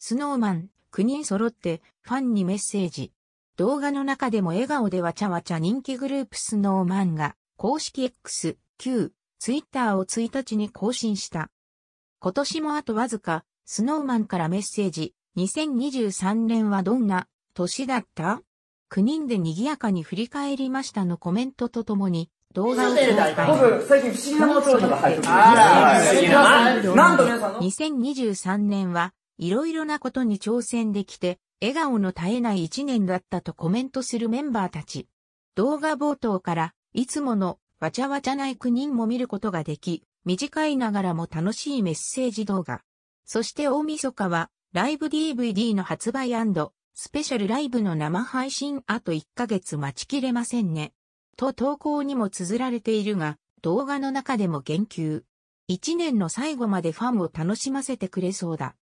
スノーマン、9人揃ってファンにメッセージ。動画の中でも笑顔でわちゃわちゃ人気グループスノーマンが公式 X、旧、ツイッターを1日に更新した。今年もあとわずか、スノーマンからメッセージ、2023年はどんな年だった ?9 人で賑やかに振り返りましたのコメントとともに、動画を公開。僕、最近不思議なものが入って2023年はいろいろなことに挑戦できて、笑顔の絶えない一年だったとコメントするメンバーたち。動画冒頭からいつものわちゃわちゃない9人も見ることができ、短いながらも楽しいメッセージ動画。そして大晦日はライブ DVD の発売スペシャルライブの生配信あと1ヶ月待ちきれませんね。と投稿にも綴られているが、動画の中でも言及。一年の最後までファンを楽しませてくれそうだ。